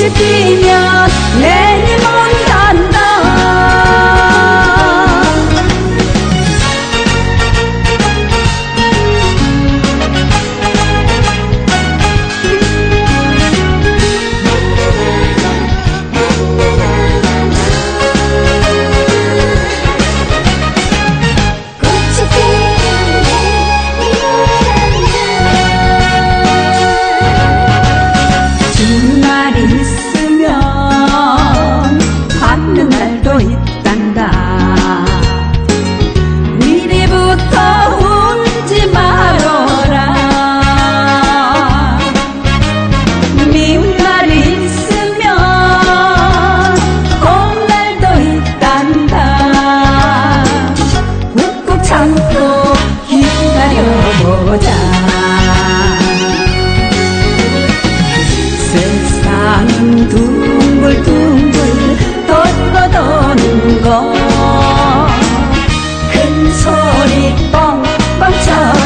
de ti 세상은 둥글둥글 덮고 도는 것 큰 소리 뻥뻥 쳐.